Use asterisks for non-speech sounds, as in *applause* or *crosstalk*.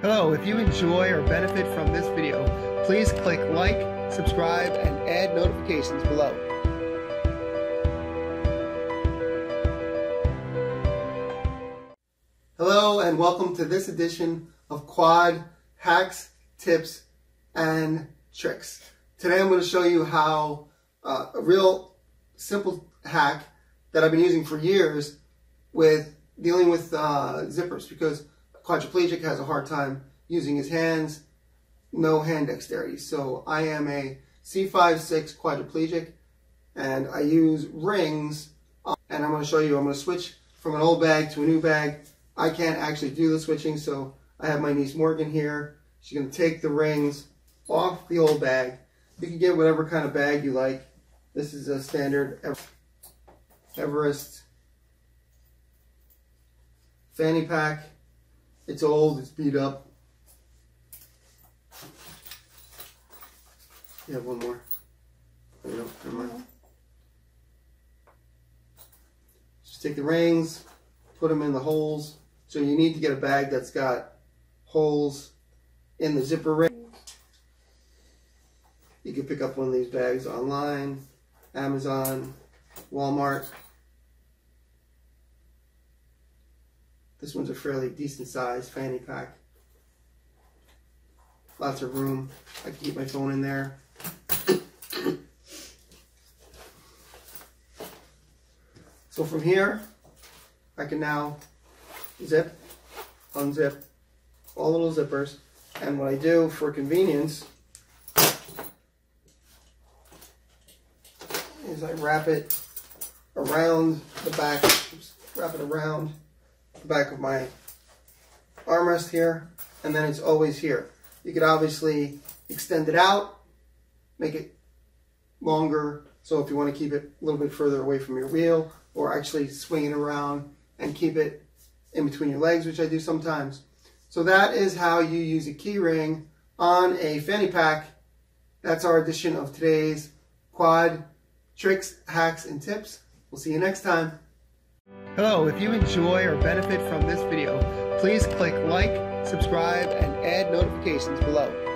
Hello, if you enjoy or benefit from this video, please click like, subscribe, and add notifications below. Hello, and welcome to this edition of Quad Hacks, Tips, and Tricks. Today I'm going to show you how uh, a real simple hack that I've been using for years with dealing with uh, zippers because quadriplegic has a hard time using his hands, no hand dexterity. So I am a C5-6 quadriplegic and I use rings uh, and I'm going to show you, I'm going to switch from an old bag to a new bag I can't actually do the switching, so I have my niece Morgan here. She's going to take the rings off the old bag. You can get whatever kind of bag you like. This is a standard Everest fanny pack. It's old, it's beat up. You have one more. Go, never mind. Just take the rings, put them in the holes. So you need to get a bag that's got holes in the zipper ring. You can pick up one of these bags online, Amazon, Walmart. This one's a fairly decent size fanny pack. Lots of room. I can keep my phone in there. *coughs* so from here, I can now zip, unzip, all the little zippers. And what I do for convenience is I wrap it around the back, wrap it around back of my armrest here, and then it's always here. You could obviously extend it out, make it longer, so if you want to keep it a little bit further away from your wheel, or actually swing it around and keep it in between your legs, which I do sometimes. So that is how you use a key ring on a fanny pack. That's our edition of today's quad tricks, hacks, and tips. We'll see you next time. Hello, if you enjoy or benefit from this video, please click like, subscribe, and add notifications below.